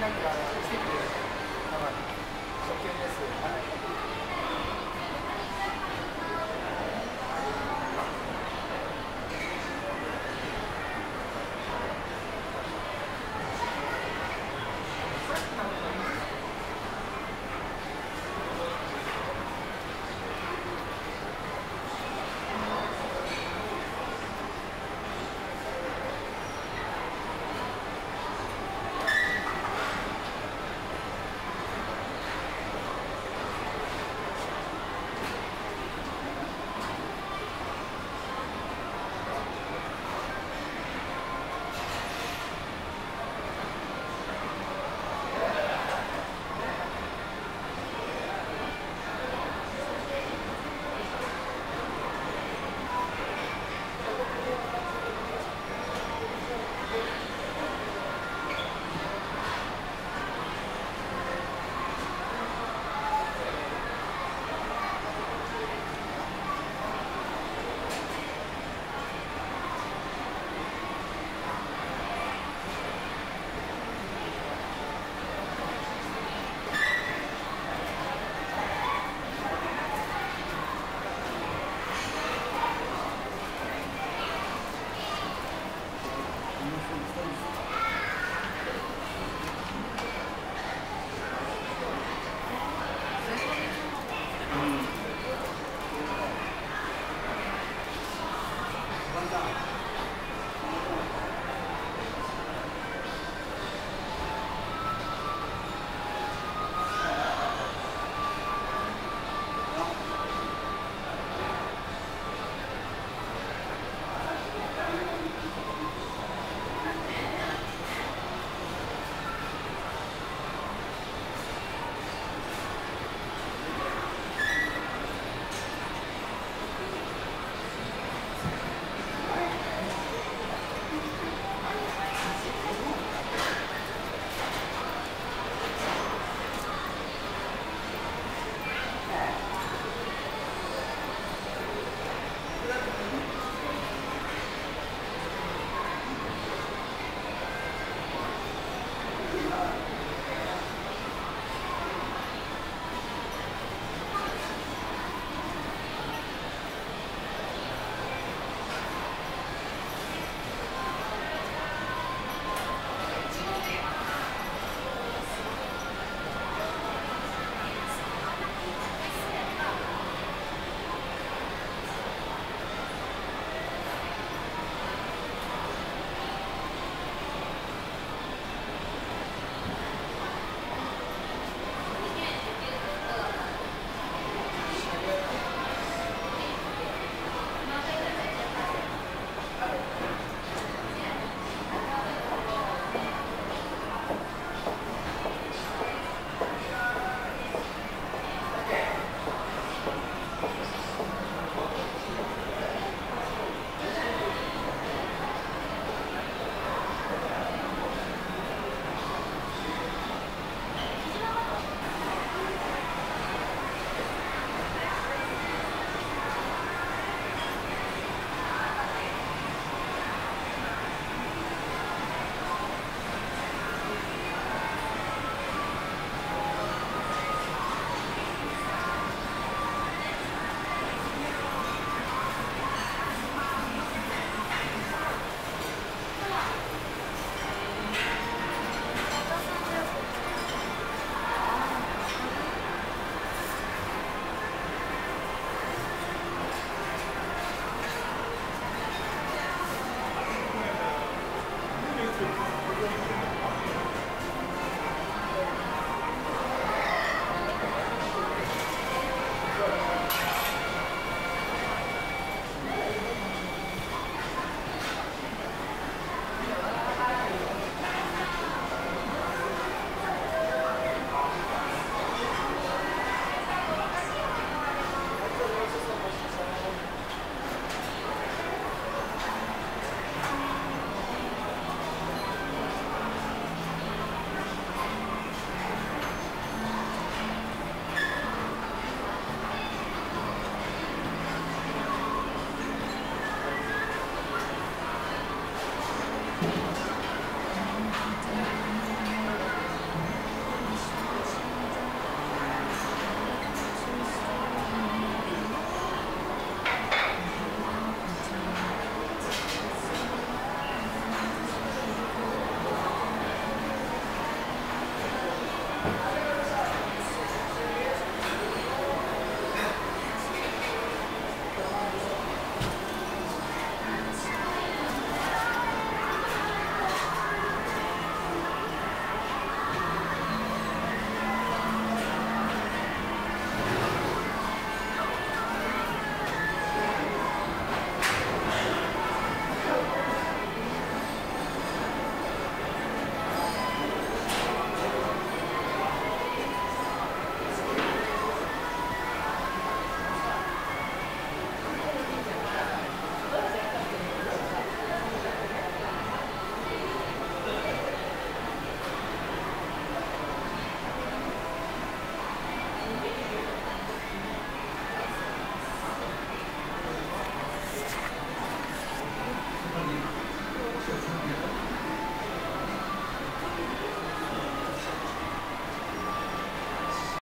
なんか来てくれる。たまに。初見です。はい。